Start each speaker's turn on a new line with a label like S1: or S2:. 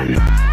S1: Mine.